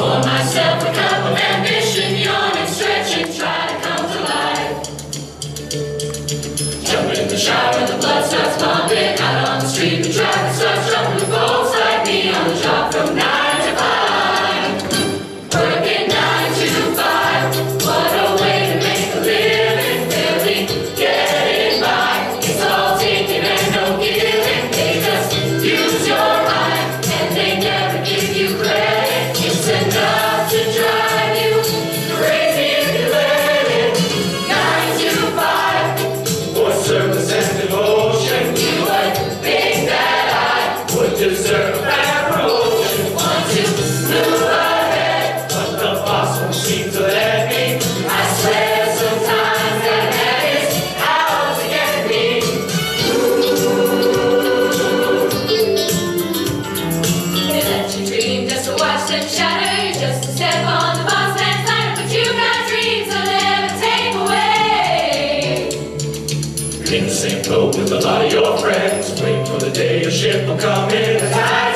for myself. Go with a lot of your friends, wait for the day your ship will come in.